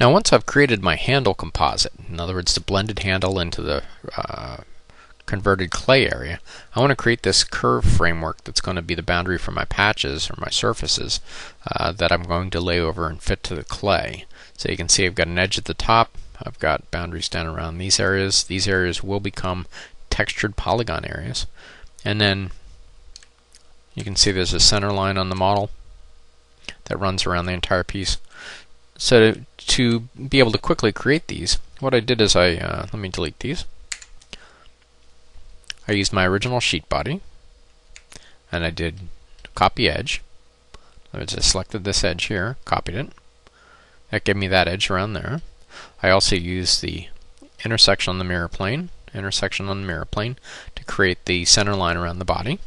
Now once I've created my handle composite, in other words the blended handle into the uh, converted clay area, I want to create this curve framework that's going to be the boundary for my patches or my surfaces uh, that I'm going to lay over and fit to the clay. So you can see I've got an edge at the top, I've got boundaries down around these areas. These areas will become textured polygon areas. And then you can see there's a center line on the model that runs around the entire piece. So to, to be able to quickly create these, what I did is I, uh, let me delete these. I used my original sheet body and I did copy edge. I just selected this edge here, copied it. That gave me that edge around there. I also used the intersection on the mirror plane, intersection on the mirror plane, to create the center line around the body,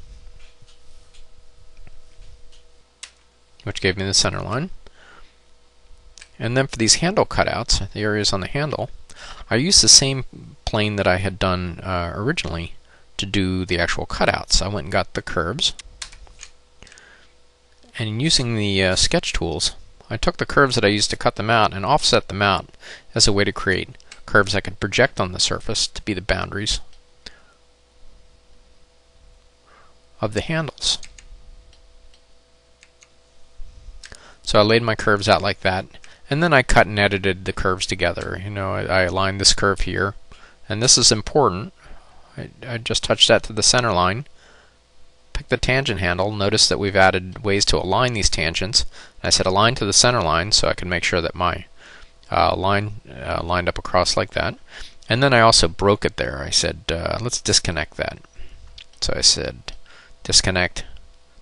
which gave me the center line. And then for these handle cutouts, the areas on the handle, I used the same plane that I had done uh, originally to do the actual cutouts. I went and got the curves, and using the uh, sketch tools, I took the curves that I used to cut them out and offset them out as a way to create curves I could project on the surface to be the boundaries of the handles. So I laid my curves out like that, and then I cut and edited the curves together. You know, I, I aligned this curve here, and this is important. I, I just touched that to the center line. Pick the tangent handle. Notice that we've added ways to align these tangents. I said align to the center line so I can make sure that my uh, line uh, lined up across like that. And then I also broke it there. I said, uh, let's disconnect that. So I said, disconnect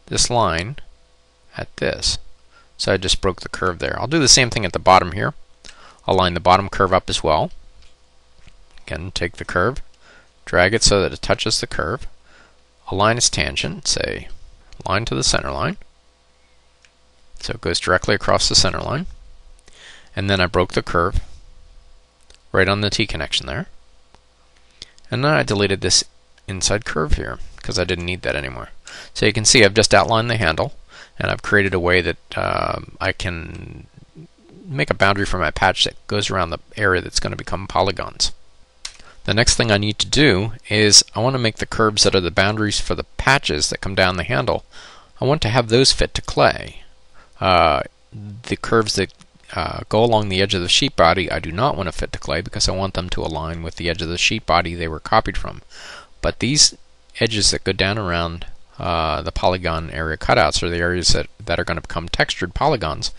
this line at this. So I just broke the curve there. I'll do the same thing at the bottom here. I'll line the bottom curve up as well. Again, take the curve, drag it so that it touches the curve, align its tangent, say line to the center line. So it goes directly across the center line. And then I broke the curve right on the T connection there. And then I deleted this inside curve here because I didn't need that anymore. So you can see I've just outlined the handle and I've created a way that uh, I can make a boundary for my patch that goes around the area that's going to become polygons. The next thing I need to do is I want to make the curves that are the boundaries for the patches that come down the handle. I want to have those fit to clay. Uh, the curves that uh, go along the edge of the sheet body I do not want to fit to clay because I want them to align with the edge of the sheet body they were copied from. But these edges that go down around uh, the polygon area cutouts are the areas that, that are going to become textured polygons.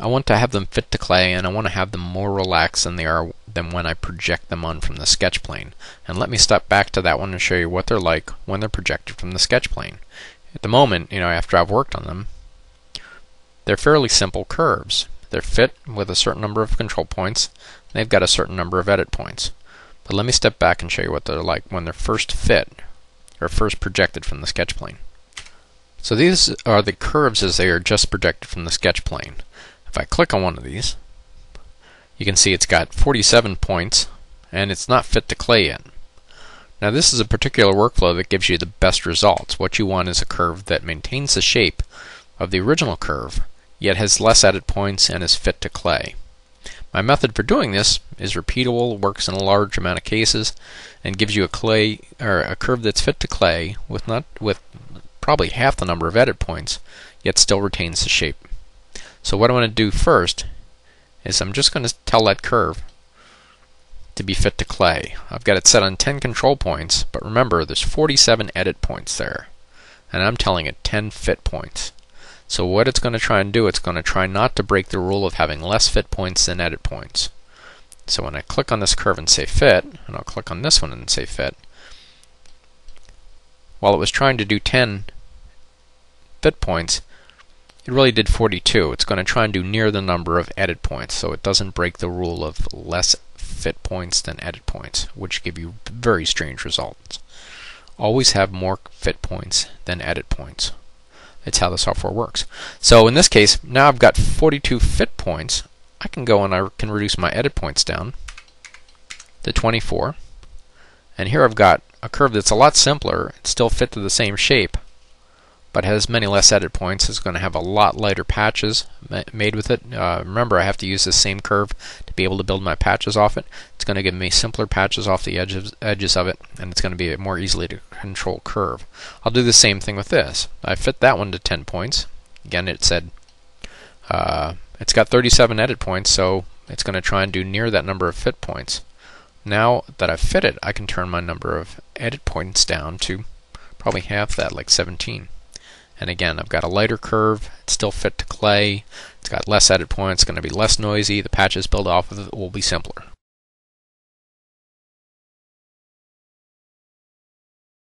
I want to have them fit to clay and I want to have them more relaxed than they are than when I project them on from the sketch plane. And let me step back to that one and show you what they're like when they're projected from the sketch plane. At the moment, you know, after I've worked on them, they're fairly simple curves. They're fit with a certain number of control points. They've got a certain number of edit points. But let me step back and show you what they're like when they're first fit or first projected from the sketch plane. So these are the curves as they are just projected from the sketch plane. If I click on one of these, you can see it's got 47 points and it's not fit to clay yet. Now this is a particular workflow that gives you the best results. What you want is a curve that maintains the shape of the original curve yet has less added points and is fit to clay. My method for doing this is repeatable, works in a large amount of cases, and gives you a clay or a curve that's fit to clay with not with probably half the number of edit points, yet still retains the shape. So what I'm going to do first is I'm just going to tell that curve to be fit to clay. I've got it set on 10 control points, but remember there's 47 edit points there. And I'm telling it 10 fit points. So what it's going to try and do, it's going to try not to break the rule of having less fit points than edit points. So when I click on this curve and say fit, and I'll click on this one and say fit, while it was trying to do 10 fit points, it really did 42. It's going to try and do near the number of edit points, so it doesn't break the rule of less fit points than edit points, which give you very strange results. Always have more fit points than edit points. It's how the software works. So in this case, now I've got 42 fit points. I can go and I can reduce my edit points down to 24. And here I've got a curve that's a lot simpler. It's still fit to the same shape, but has many less edit points. It's going to have a lot lighter patches made with it. Uh, remember, I have to use the same curve to be able to build my patches off it. It's going to give me simpler patches off the edges, edges of it, and it's going to be a more easily to control curve. I'll do the same thing with this. I fit that one to 10 points. Again, it said uh, it's got 37 edit points, so it's going to try and do near that number of fit points. Now that I've fit it, I can turn my number of edit points down to probably half that, like 17. And again, I've got a lighter curve. It's still fit to clay. It's got less edit points. It's going to be less noisy. The patches built off of it will be simpler.